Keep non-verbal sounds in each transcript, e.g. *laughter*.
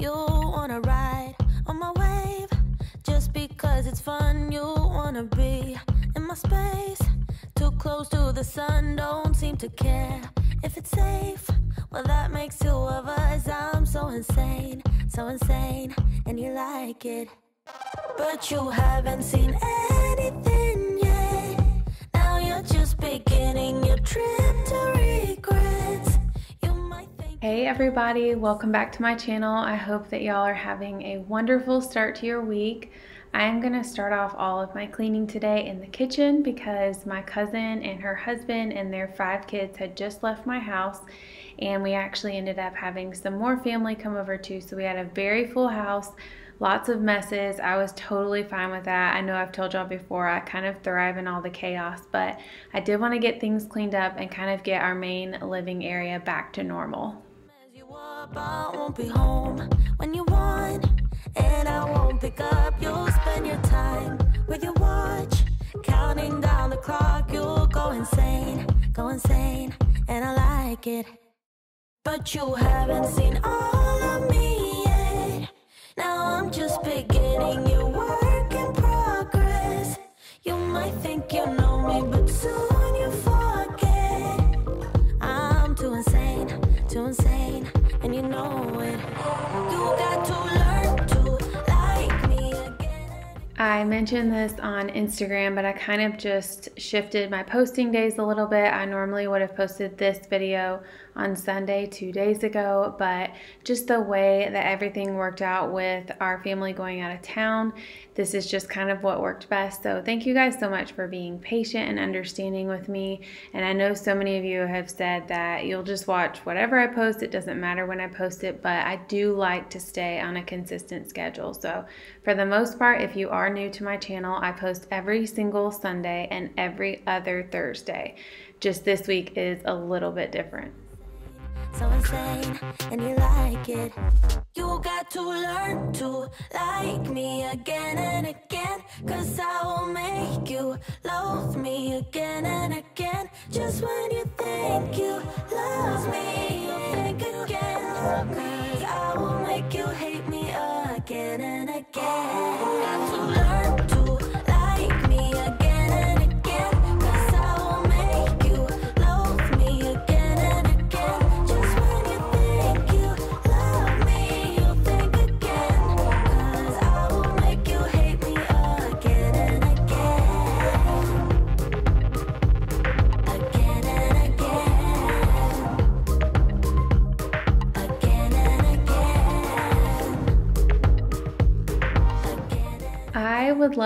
You wanna ride on my wave just because it's fun. You wanna be in my space, too close to the sun. Don't seem to care if it's safe. Well, that makes two of us. I'm so insane, so insane, and you like it. But you haven't seen anything yet. Now you're just beginning your trip to regrets. Hey everybody, welcome back to my channel. I hope that y'all are having a wonderful start to your week. I am going to start off all of my cleaning today in the kitchen because my cousin and her husband and their five kids had just left my house and we actually ended up having some more family come over too. So we had a very full house, lots of messes. I was totally fine with that. I know I've told y'all before, I kind of thrive in all the chaos, but I did want to get things cleaned up and kind of get our main living area back to normal. Up, I won't be home when you want, and I won't pick up. You'll spend your time with your watch, counting down the clock. You'll go insane, go insane, and I like it. But you haven't seen all of me yet. Now I'm just beginning your work in progress. You might think you know me, but soon I mentioned this on Instagram, but I kind of just shifted my posting days a little bit. I normally would have posted this video on Sunday two days ago, but just the way that everything worked out with our family going out of town, this is just kind of what worked best. So, thank you guys so much for being patient and understanding with me. And I know so many of you have said that you'll just watch whatever I post, it doesn't matter when I post it, but I do like to stay on a consistent schedule. So, for the most part, if you are new to my channel, I post every single Sunday and every other Thursday. Just this week is a little bit different. So insane, and you like it. You got to learn to like me again and again. Cause I will make you love me again and again. Just when you think you love me, you think again. Cause I will make you hate me again and again.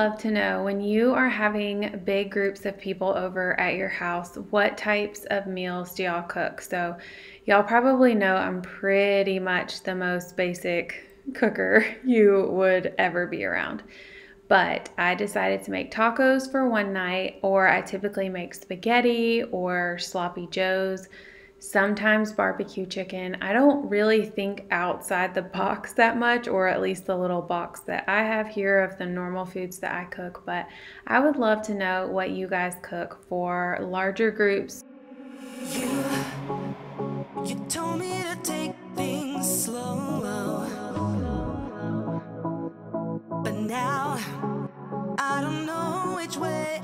Love to know when you are having big groups of people over at your house, what types of meals do y'all cook? So, y'all probably know I'm pretty much the most basic cooker *laughs* you would ever be around. But I decided to make tacos for one night, or I typically make spaghetti or sloppy joes sometimes barbecue chicken. I don't really think outside the box that much, or at least the little box that I have here of the normal foods that I cook. But I would love to know what you guys cook for larger groups. You told me to take things slow. But now I don't know which way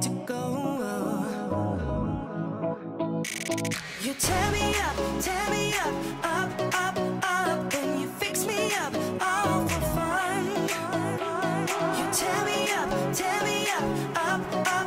to go. You tear me up, tear me up, up, up, up. You fix me up, all for fun. You tear me up, tear me up, up, up.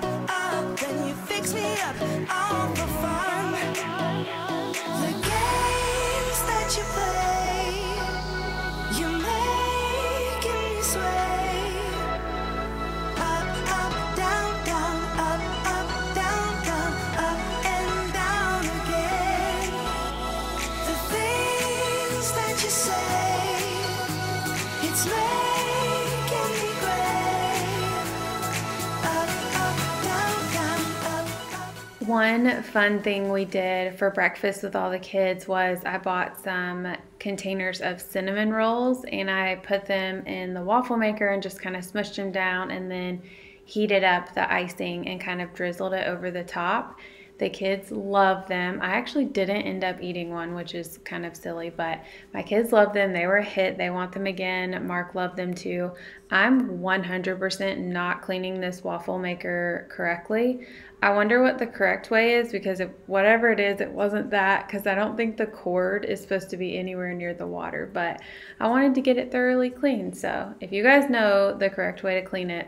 One fun thing we did for breakfast with all the kids was I bought some containers of cinnamon rolls and I put them in the waffle maker and just kind of smushed them down and then heated up the icing and kind of drizzled it over the top. The kids love them. I actually didn't end up eating one, which is kind of silly, but my kids love them. They were a hit. They want them again. Mark loved them too. I'm 100% not cleaning this waffle maker correctly. I wonder what the correct way is because if, whatever it is, it wasn't that because I don't think the cord is supposed to be anywhere near the water, but I wanted to get it thoroughly clean. So if you guys know the correct way to clean it,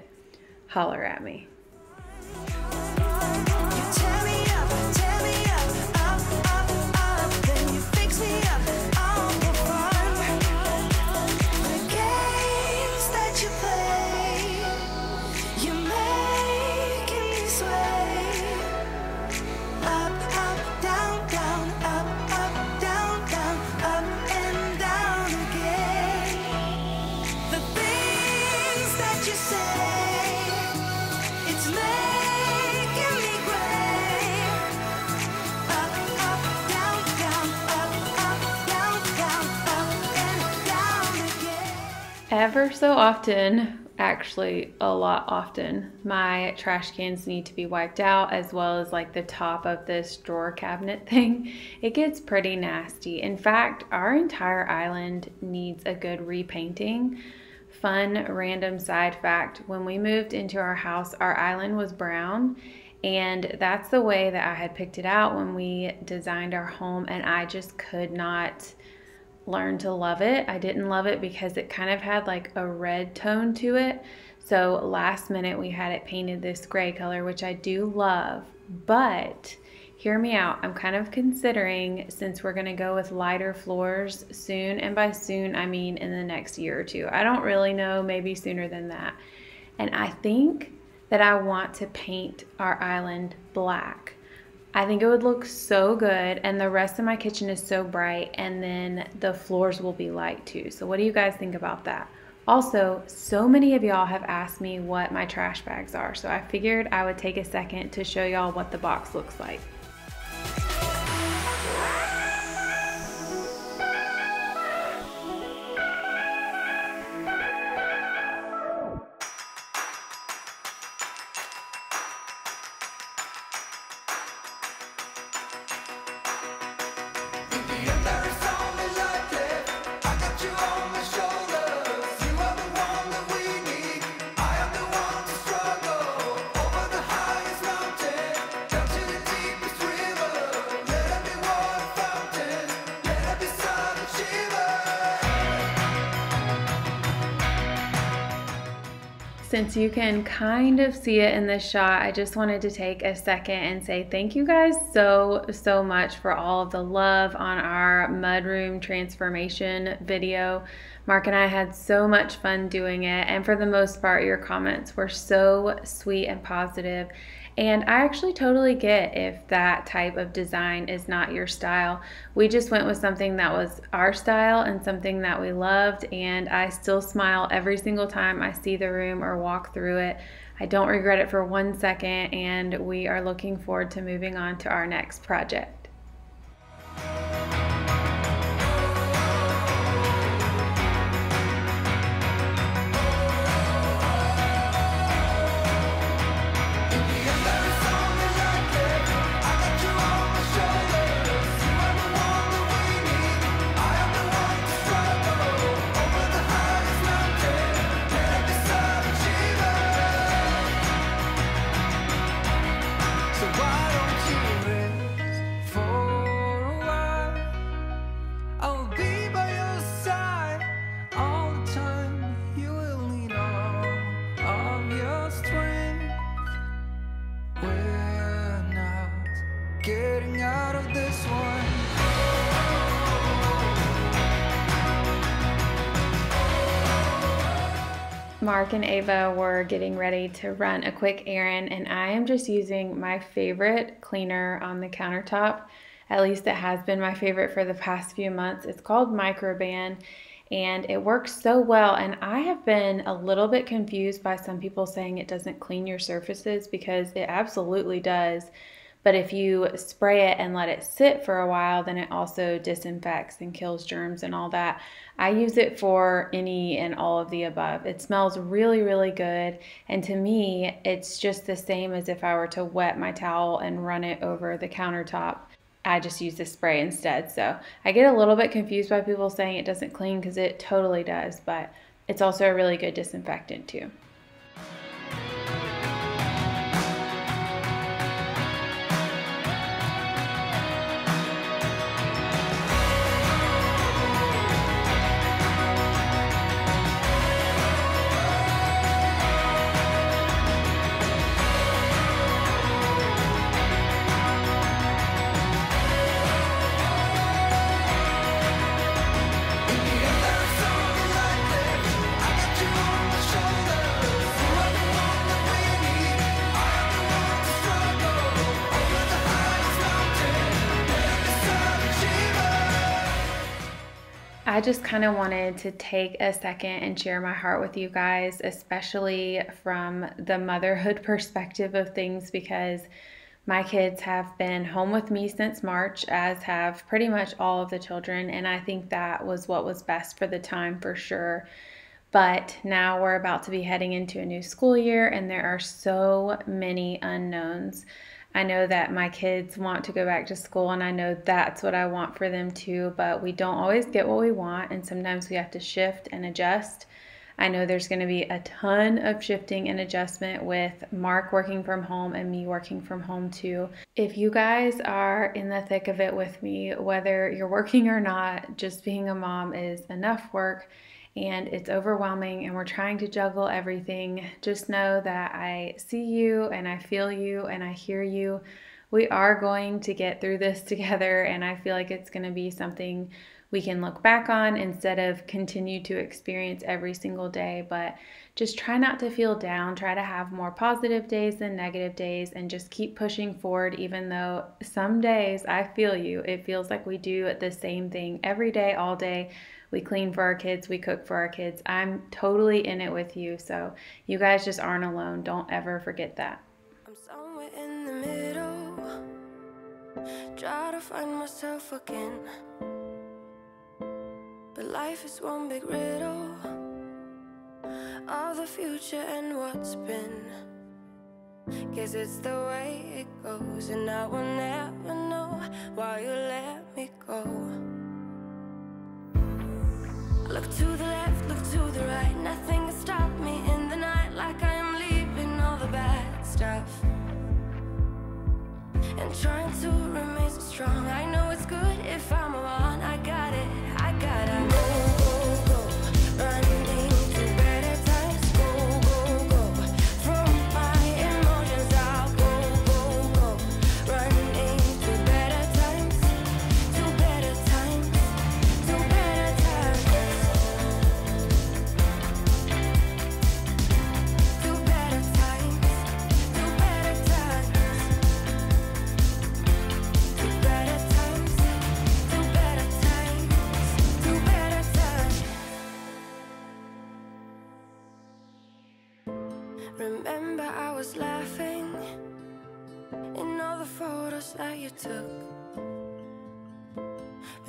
holler at me. Ever so often, actually a lot often, my trash cans need to be wiped out as well as like the top of this drawer cabinet *laughs* thing. It gets pretty nasty. In fact, our entire island needs a good repainting. Fun random side fact when we moved into our house, our island was brown. And that's the way that I had picked it out when we designed our home, and I just could not learn to love it. I didn't love it because it kind of had like a red tone to it. So last minute we had it painted this gray color, which I do love. But hear me out. I'm kind of considering since we're going to go with lighter floors soon, and by soon I mean in the next year or two. I don't really know, maybe sooner than that. And I think that I want to paint our island black. I think it would look so good, and the rest of my kitchen is so bright, and then the floors will be light too. So, what do you guys think about that? Also, so many of y'all have asked me what my trash bags are, so I figured I would take a second to show y'all what the box looks like. Since you can kind of see it in this shot, I just wanted to take a second and say thank you guys so, so much for all of the love on our mudroom transformation video. Mark and I had so much fun doing it, and for the most part, your comments were so sweet and positive. And I actually totally get if that type of design is not your style. We just went with something that was our style and something that we loved, and I still smile every single time I see the room or walk through it. I don't regret it for one second, and we are looking forward to moving on to our next project. Mark and Ava were getting ready to run a quick errand, and I am just using my favorite cleaner on the countertop. At least it has been my favorite for the past few months. It's called Microban, and it works so well. And I have been a little bit confused by some people saying it doesn't clean your surfaces because it absolutely does. But if you spray it and let it sit for a while, then it also disinfects and kills germs and all that. I use it for any and all of the above. It smells really, really good. And to me, it's just the same as if I were to wet my towel and run it over the countertop. I just use the spray instead. So I get a little bit confused by people saying it doesn't clean because it totally does, but it's also a really good disinfectant too. I just kind of wanted to take a second and share my heart with you guys, especially from the motherhood *laughs* perspective of things, because my kids have been home with me since March, as have pretty much all of the children, and I think that was what was best for the time for sure. But now we're about to be heading into a new school year, and there are so many unknowns. I know that my kids want to go back to school, and I know that's what I want for them too, but we don't always get what we want, and sometimes we have to shift and adjust. I know there's going to be a ton of shifting and adjustment with Mark working from home and me working from home too. If you guys are in the thick of it with me, whether you're working or not, just being a mom is enough work and it's overwhelming and we're trying to juggle everything, just know that I see you and I feel you and I hear you. We are going to get through this *laughs* together and I feel like it's going to be something we can look back on instead of continue to experience every single day. But just try not to feel down. Try to have more positive days than negative days and just keep pushing forward, even though some days I feel you. It feels like we do the same thing every day, all day. We clean for our kids, we cook for our kids. I'm totally in it with you. So you guys just aren't alone. Don't ever forget that. I'm somewhere in the middle. Try to find myself again. But life is one big riddle the future and what's been. Guess it's the way it goes, and I will never know why you let me go. Look to the left, look to the right. Nothing can stop me in the night, like I am leaving all the bad stuff. And trying to remain so strong. I know it's good if I'm alone.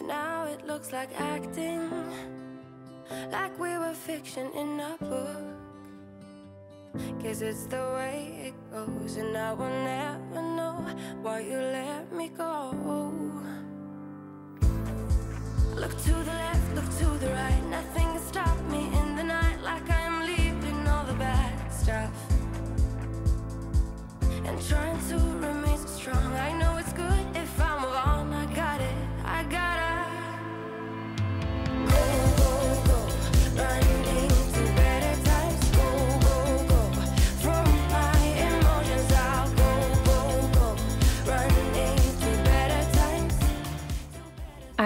But now it looks like acting, like we were fiction in a book. Cause it's the way it goes, and I will never know why you let me go. Look to the left, look to the right. Nothing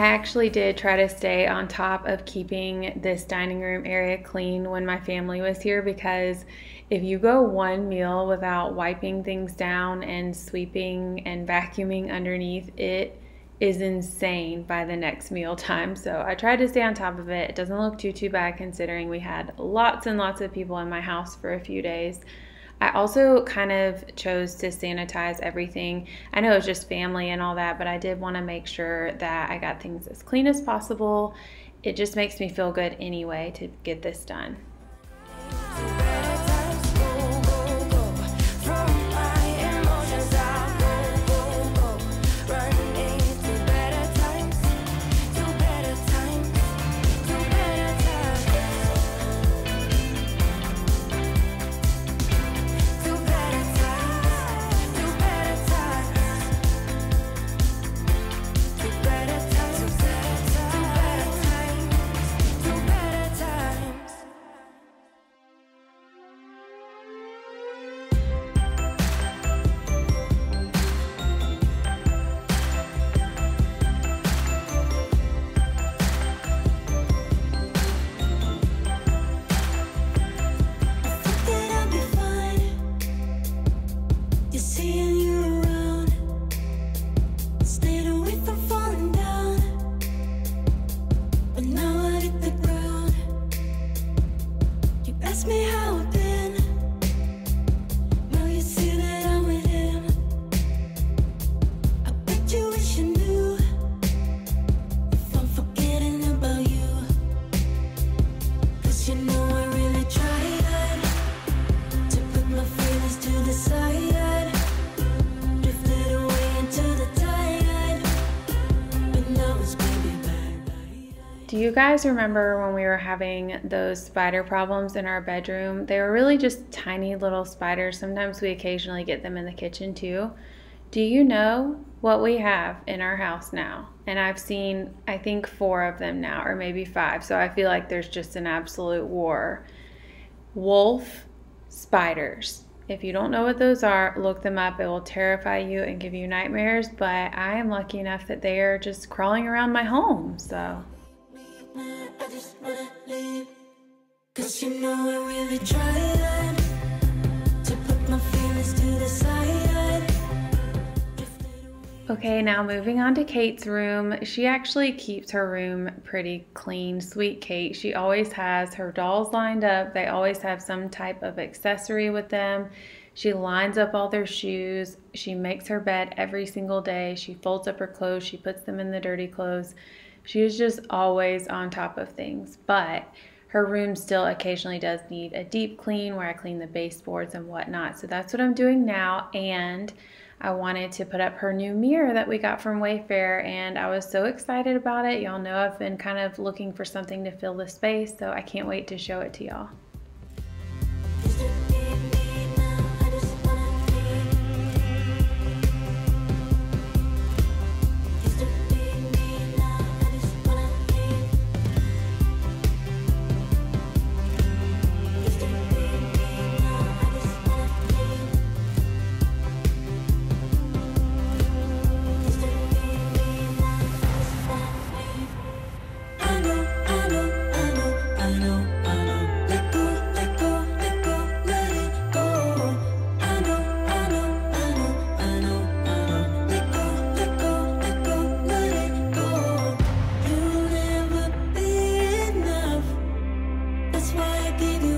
I actually did try to stay on top of keeping this dining room area clean when my family was here because if you go one meal without wiping things down and sweeping and vacuuming underneath, it is insane by the next meal time. So I tried to stay on top of it. It doesn't look too too bad considering we had lots and lots of people in my house for a few days. I also kind of chose to sanitize everything. I know it's just family and all that, but I did want to make sure that I got things as clean as possible. It just makes me feel good anyway to get this done. Guys remember when we were having those spider problems in our bedroom? They were really just tiny little spiders. Sometimes we occasionally get them in the kitchen too. Do you know what we have in our house now? And I've seen, I think, four of them now, or maybe five. So I feel like there's just an absolute war. Wolf spiders. If you don't know what those are, look them up. It will terrify you and give you nightmares. But I am lucky enough that they are just crawling around my home. So. Okay, now moving on to Kate's room. She actually keeps her room pretty clean. Sweet Kate. She always has her dolls lined up. They always have some type of accessory with them. She lines up all their shoes. She makes her bed every single day. She folds up her clothes. She puts them in the dirty clothes. She is just always on top of things. But her room still occasionally does need a deep clean where I clean the baseboards and whatnot. So that's what I'm doing now. And I wanted to put up her new mirror that we got from Wayfair, and I was so excited about it. Y'all know I've been kind of looking for something to fill the space, so I can't wait to show it to y'all. That's why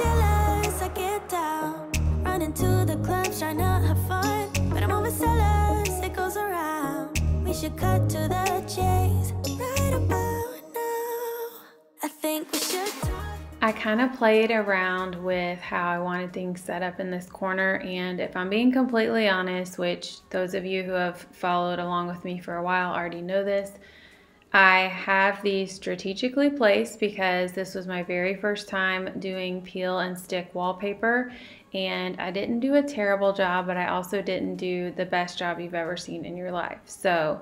jealous, I get down. Running to the to have fun. But I'm overzealous, it goes around. We should cut to the chase right about now. I think we should. I kind of played around with how I wanted things set up in this corner, and if I'm being completely honest, which those of you who have followed along with me for a while already know this, I have these strategically placed because this was my very first time doing peel and stick wallpaper, and I didn't do a terrible job, but I also didn't do the best job you've ever seen in your life. So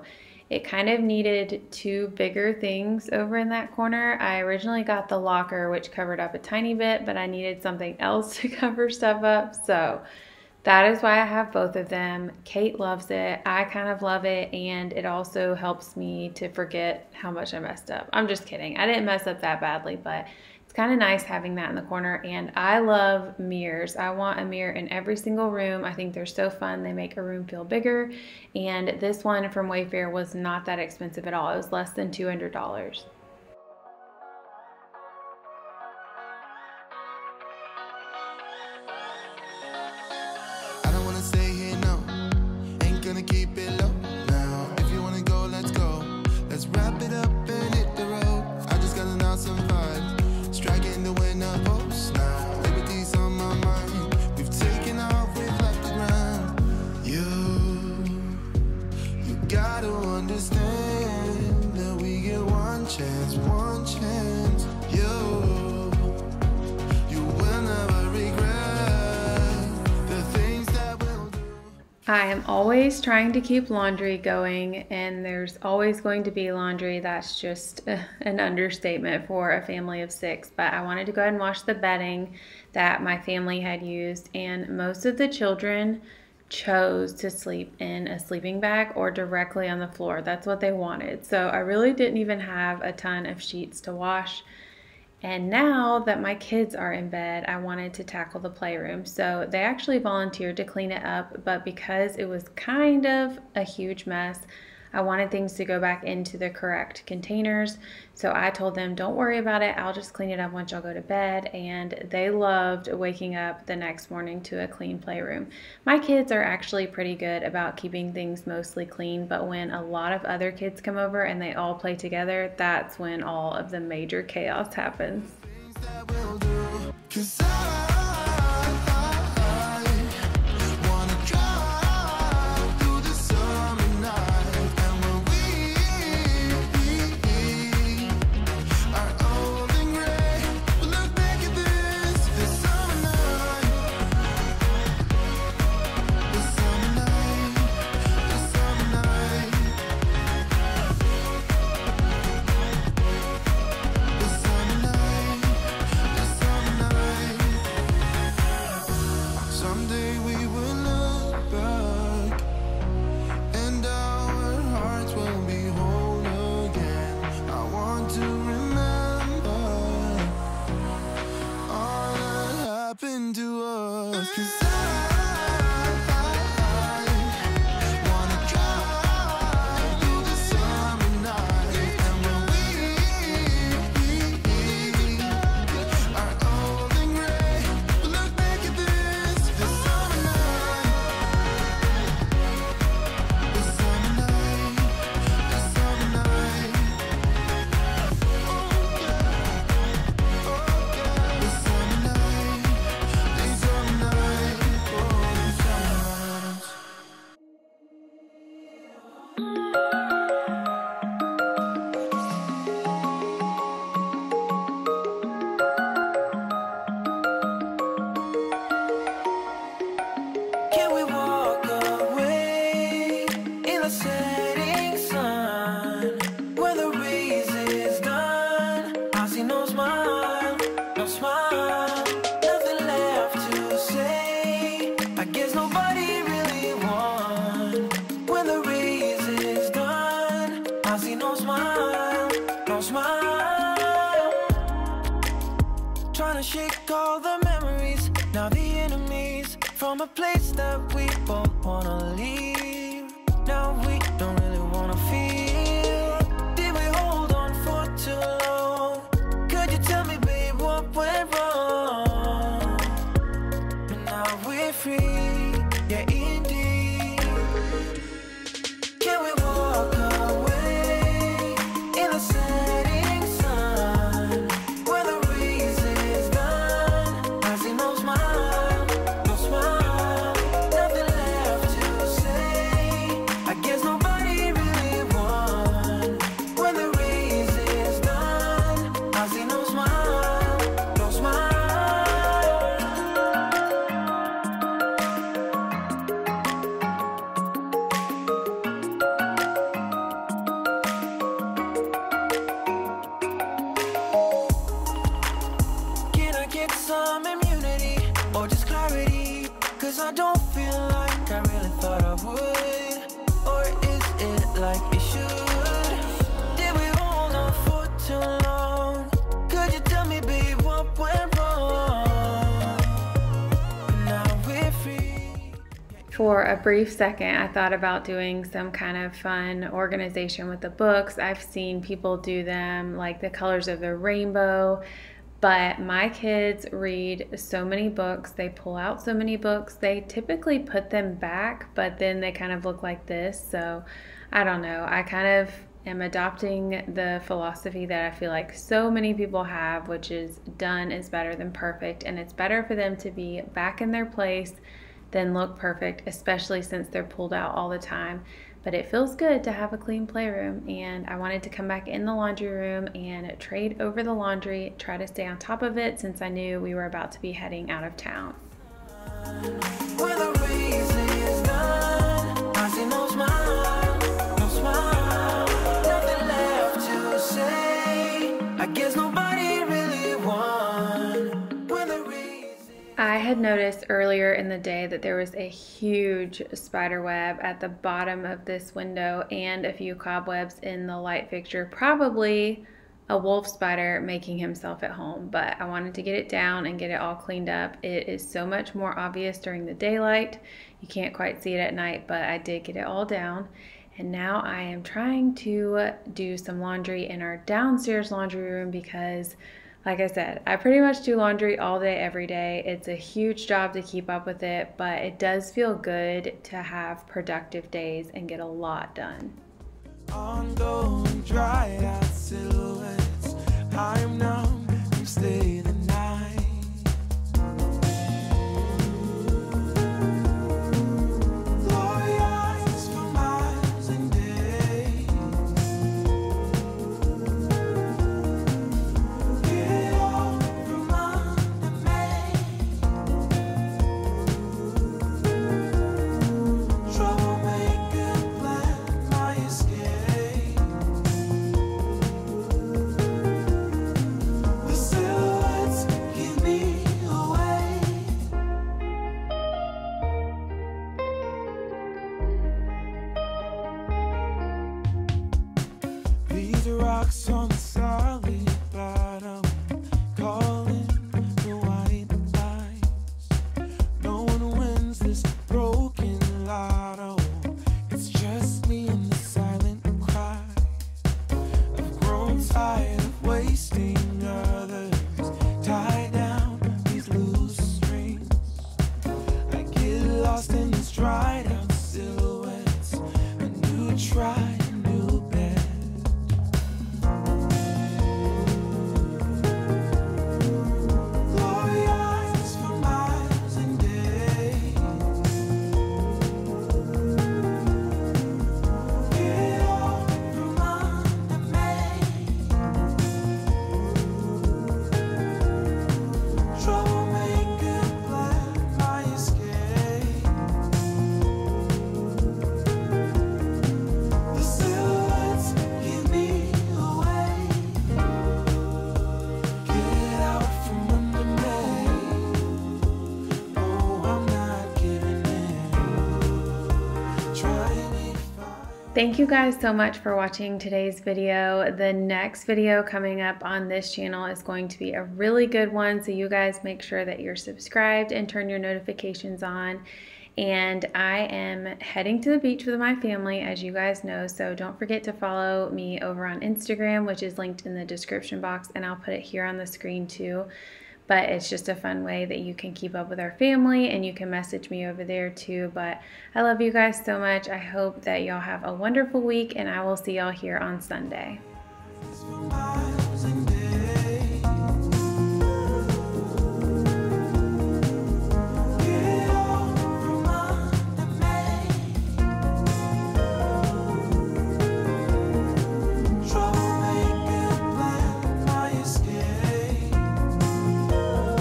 it kind of needed two bigger things over in that corner. I originally got the locker, which covered up a tiny bit, but I needed something else *laughs* to cover stuff up. So that is why I have both of them. Kate loves it. I kind of love it. And it also helps me to forget how much I messed up. I'm just kidding. I didn't mess up that badly, but it's kind of nice having that in the corner. And I love mirrors. I want a mirror in every single room. I think they're so fun. They make a room feel bigger. And this one from Wayfair was not that expensive at all. It was less than $200. I am always trying to keep laundry going, and there's always going to be laundry. That's just uh, an understatement for a family of six. But I wanted to go ahead and wash the bedding that my family had used, and most of the children chose to sleep in a sleeping bag or directly on the floor. That's what they wanted. So I really didn't even have a ton of sheets to wash. And now that my kids are in bed, I wanted to tackle the playroom. So they actually volunteered to clean it up, but because it was kind of a huge mess, I wanted things to go back into the correct containers. So I told them, don't worry about it. I'll just clean it up once y'all go to bed. And they loved waking up the next morning to a clean playroom. My kids are actually pretty good about keeping things mostly clean, but when a lot of other kids come over and they all play together, that's when all of the major chaos happens. Trying to shake all the memories, now the enemies from a place that we both wanna leave. Now we don't I don't feel like I really thought I would. Or is it like it should? Did we hold on for too long? Could you tell me, babe, what went wrong? For a brief second, I thought about doing some kind of fun organization with the books. I've seen people do them like the colors of the rainbow, but my kids read so many books. They pull out so many books. They typically put them back, but then they kind of look like this. So I don't know. I kind of am adopting the philosophy that I feel like so many people have, which is done is better than perfect. And it's better for them to be back in their place than look perfect, especially since they're pulled out all the time. But it feels good to have a clean playroom, and I wanted to come back in the laundry room and trade over the laundry, try to stay on top of it since I knew we were about to be heading out of town. I had noticed earlier in the day that there was a huge spider web at the bottom of this window and a few cobwebs in the light fixture, probably a wolf spider making himself at home. But I wanted to get it down and get it all cleaned up. It is so much more obvious during the daylight. You can't quite see it at night, but I did get it all down. And now I am trying to do some laundry in our downstairs laundry room because like I said, I pretty much do laundry all day, every day. It's a huge job to keep up with it, but it does feel good to have productive days and get a lot done. dry silhouettes. I'm numb, I'm Thank you guys so much for watching today's video. The next video coming up on this channel is going to be a really good one, so you guys make sure that you're subscribed and turn your notifications on. And I am heading to the beach with my family, as you guys know, so don't forget to follow me over on Instagram, which is linked in the description box, and I'll put it here on the screen too but it's just a fun way that you can keep up with our family and you can message me over there too. But I love you guys so much. I hope that y'all have a wonderful week and I will see y'all here on Sunday.